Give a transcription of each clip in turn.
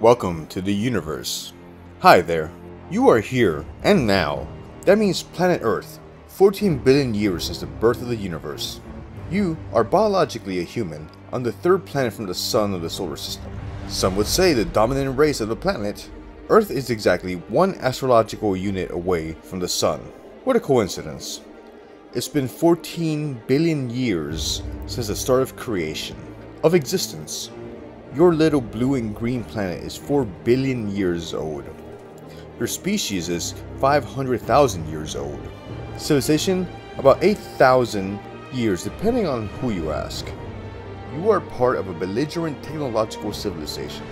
Welcome to the universe. Hi there. You are here and now. That means planet Earth, 14 billion years since the birth of the universe. You are biologically a human on the third planet from the sun of the solar system. Some would say the dominant race of the planet. Earth is exactly one astrological unit away from the sun. What a coincidence. It's been 14 billion years since the start of creation, of existence. Your little blue and green planet is 4 billion years old. Your species is 500,000 years old. Civilization, about 8,000 years depending on who you ask. You are part of a belligerent technological civilization,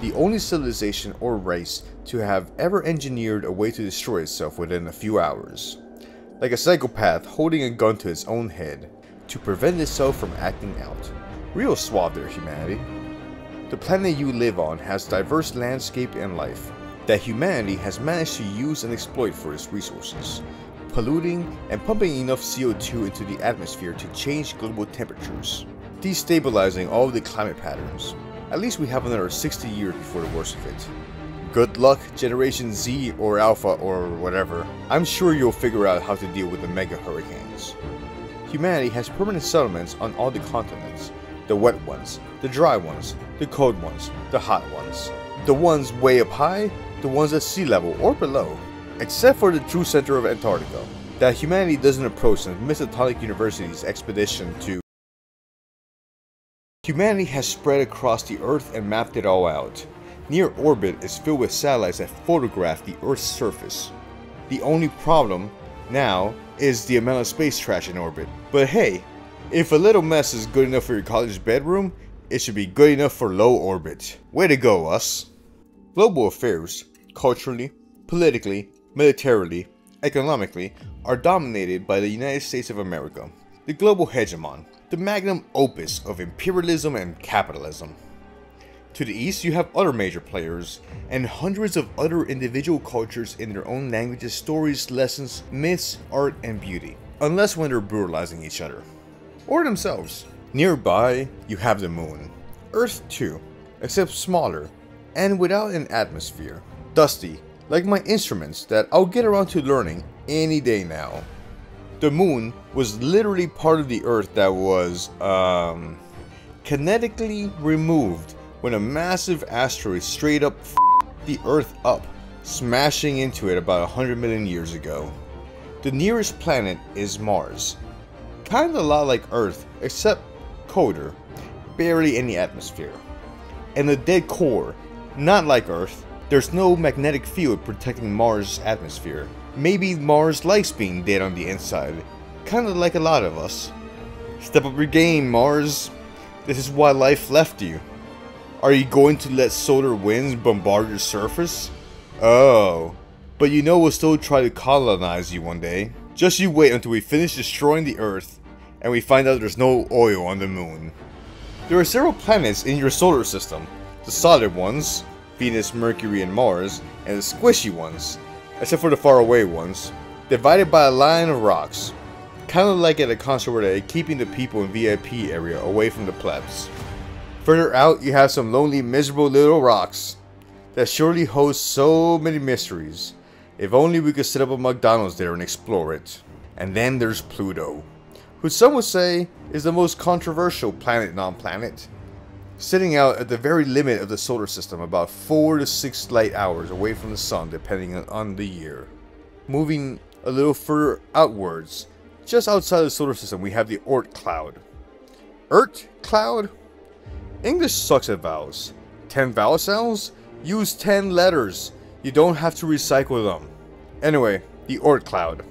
the only civilization or race to have ever engineered a way to destroy itself within a few hours. Like a psychopath holding a gun to its own head to prevent itself from acting out. Real suave there, humanity. The planet you live on has diverse landscape and life that humanity has managed to use and exploit for its resources, polluting and pumping enough CO2 into the atmosphere to change global temperatures, destabilizing all the climate patterns. At least we have another 60 years before the worst of it. Good luck, Generation Z or Alpha or whatever. I'm sure you'll figure out how to deal with the mega hurricanes. Humanity has permanent settlements on all the continents, the wet ones, the dry ones, the cold ones, the hot ones. The ones way up high, the ones at sea level or below. Except for the true center of Antarctica, that humanity doesn't approach since Miss University's expedition to Humanity has spread across the Earth and mapped it all out. Near orbit is filled with satellites that photograph the Earth's surface. The only problem, now, is the amount of space trash in orbit. But hey, if a little mess is good enough for your college bedroom, it should be good enough for low orbit. Way to go, us. Global affairs, culturally, politically, militarily, economically, are dominated by the United States of America, the global hegemon, the magnum opus of imperialism and capitalism. To the east, you have other major players, and hundreds of other individual cultures in their own languages, stories, lessons, myths, art, and beauty. Unless when they're brutalizing each other or themselves. Nearby, you have the moon. Earth too, except smaller, and without an atmosphere. Dusty, like my instruments that I'll get around to learning any day now. The moon was literally part of the Earth that was, um, kinetically removed when a massive asteroid straight up the Earth up, smashing into it about 100 million years ago. The nearest planet is Mars, Kinda a lot like Earth, except colder, barely any atmosphere. And the dead core, not like Earth, there's no magnetic field protecting Mars' atmosphere. Maybe Mars likes being dead on the inside, kinda like a lot of us. Step up your game, Mars. This is why life left you. Are you going to let solar winds bombard your surface? Oh. But you know we'll still try to colonize you one day. Just you wait until we finish destroying the Earth and we find out there's no oil on the moon. There are several planets in your solar system, the solid ones, Venus, Mercury, and Mars, and the squishy ones, except for the faraway ones, divided by a line of rocks, kinda like at a concert where they're keeping the people in VIP area away from the plebs. Further out, you have some lonely, miserable little rocks that surely host so many mysteries. If only we could set up a McDonald's there and explore it. And then there's Pluto who some would say is the most controversial planet non-planet, sitting out at the very limit of the solar system about 4 to 6 light hours away from the sun depending on the year. Moving a little further outwards, just outside the solar system we have the Oort cloud. Oort cloud? English sucks at vowels. 10 vowel sounds? Use 10 letters. You don't have to recycle them. Anyway, the Oort cloud.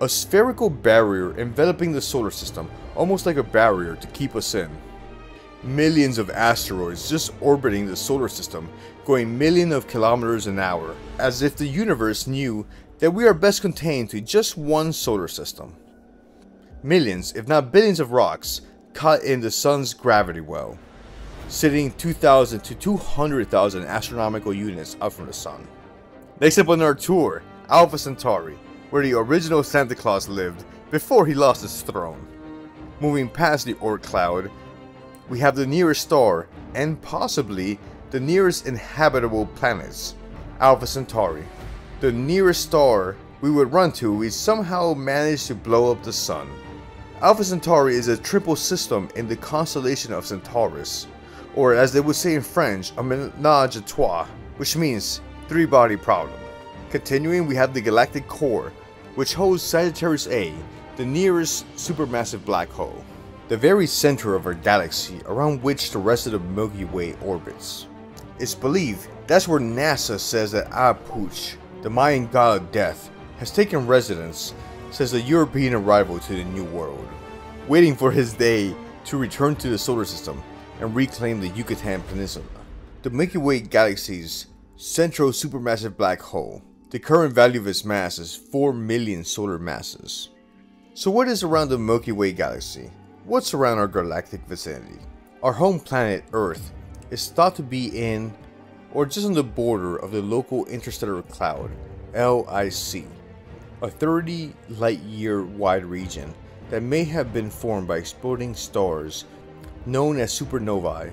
A spherical barrier enveloping the solar system, almost like a barrier to keep us in. Millions of asteroids just orbiting the solar system, going millions of kilometers an hour, as if the universe knew that we are best contained to just one solar system. Millions, if not billions of rocks, caught in the sun's gravity well, sitting 2,000 to 200,000 astronomical units out from the sun. Next up on our tour, Alpha Centauri, where the original Santa Claus lived before he lost his throne. Moving past the Oort cloud, we have the nearest star, and possibly the nearest inhabitable planets, Alpha Centauri. The nearest star we would run to, we somehow managed to blow up the sun. Alpha Centauri is a triple system in the constellation of Centaurus, or as they would say in French, a ménage à trois, which means three body problem. Continuing, we have the galactic core, which holds Sagittarius A, the nearest supermassive black hole, the very center of our galaxy around which the rest of the Milky Way orbits. It's believed that's where NASA says that Ayahuasca, the Mayan god of death, has taken residence since the European arrival to the New World, waiting for his day to return to the solar system and reclaim the Yucatan Peninsula. The Milky Way galaxy's central supermassive black hole. The current value of its mass is 4 million solar masses. So what is around the Milky Way galaxy? What's around our galactic vicinity? Our home planet Earth is thought to be in or just on the border of the local interstellar cloud, LIC, a 30 light year wide region that may have been formed by exploding stars known as supernovae,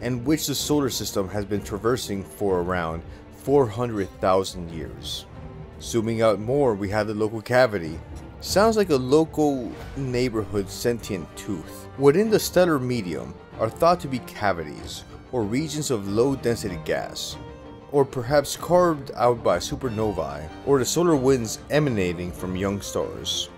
and which the solar system has been traversing for around 400,000 years. Zooming out more, we have the local cavity. Sounds like a local neighborhood sentient tooth. Within the stellar medium are thought to be cavities, or regions of low density gas, or perhaps carved out by supernovae or the solar winds emanating from young stars.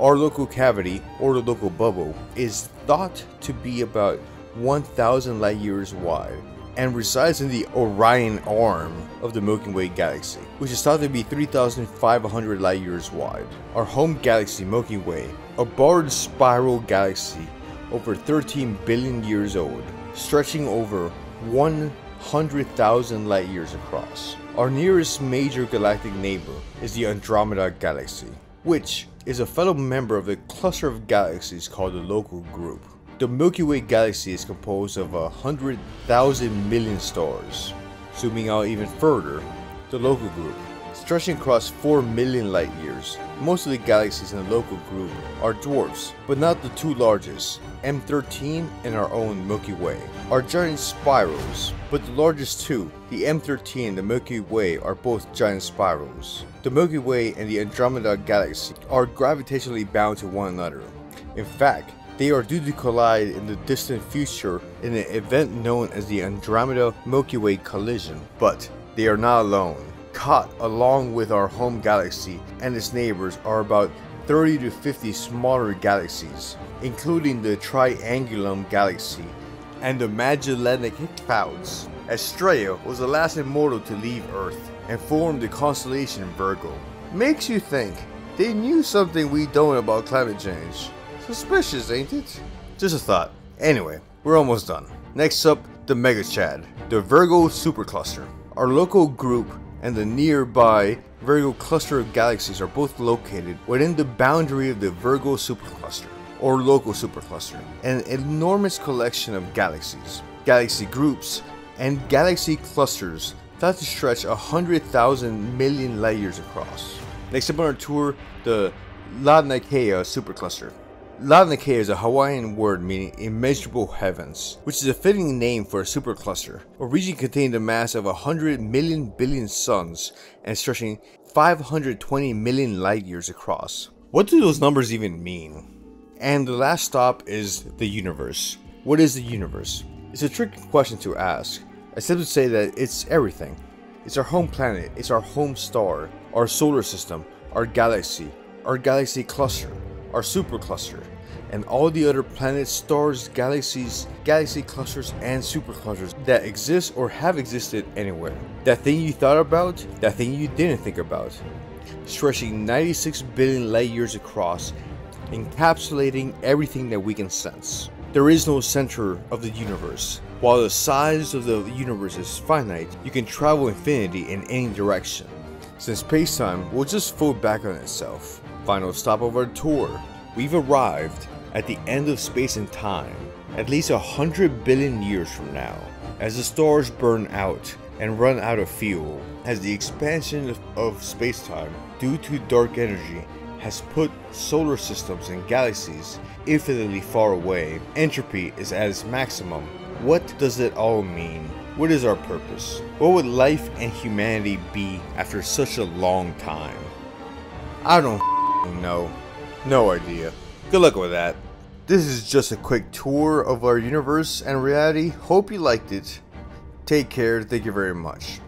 Our local cavity, or the local bubble, is thought to be about 1,000 light years wide and resides in the Orion arm of the Milky Way galaxy, which is thought to be 3,500 light years wide. Our home galaxy, Milky Way, a barred spiral galaxy over 13 billion years old, stretching over 100,000 light years across. Our nearest major galactic neighbor is the Andromeda Galaxy, which is a fellow member of the cluster of galaxies called the Local Group. The Milky Way galaxy is composed of a hundred thousand million stars. Zooming out even further, the Local Group, stretching across 4 million light years. Most of the galaxies in the Local Group are dwarfs, but not the two largest, M13 and our own Milky Way, are giant spirals, but the largest two, the M13 and the Milky Way, are both giant spirals. The Milky Way and the Andromeda Galaxy are gravitationally bound to one another. In fact, they are due to collide in the distant future in an event known as the Andromeda Milky Way collision. But they are not alone. Caught along with our home galaxy and its neighbors are about 30 to 50 smaller galaxies, including the Triangulum Galaxy and the Magellanic Clouds. Astraea was the last immortal to leave Earth and formed the constellation Virgo. Makes you think they knew something we don't about climate change. Suspicious, ain't it? Just a thought. Anyway, we're almost done. Next up, the Mega Chad, the Virgo Supercluster. Our local group and the nearby Virgo cluster of galaxies are both located within the boundary of the Virgo supercluster, or local supercluster, an enormous collection of galaxies, galaxy groups, and galaxy clusters thought to stretch a hundred thousand million light years across. Next up on our tour, the Laniakea supercluster. Laniakea is a Hawaiian word meaning immeasurable heavens, which is a fitting name for a supercluster, a region containing the mass of 100 million billion suns and stretching 520 million light years across. What do those numbers even mean? And the last stop is the universe. What is the universe? It's a tricky question to ask, except to say that it's everything. It's our home planet, it's our home star, our solar system, our galaxy, our galaxy cluster, our supercluster, and all the other planets, stars, galaxies, galaxy clusters, and superclusters that exist or have existed anywhere. That thing you thought about, that thing you didn't think about. Stretching 96 billion light years across, encapsulating everything that we can sense. There is no center of the universe. While the size of the universe is finite, you can travel infinity in any direction. Since space-time will just fold back on itself. Final stop of our tour. We've arrived at the end of space and time, at least a hundred billion years from now. As the stars burn out and run out of fuel, as the expansion of, space-time due to dark energy has put solar systems and galaxies infinitely far away, entropy is at its maximum. What does it all mean? What is our purpose? What would life and humanity be after such a long time? I don't know. No idea. Good luck with that. This is just a quick tour of our universe and reality. Hope you liked it. Take care. Thank you very much.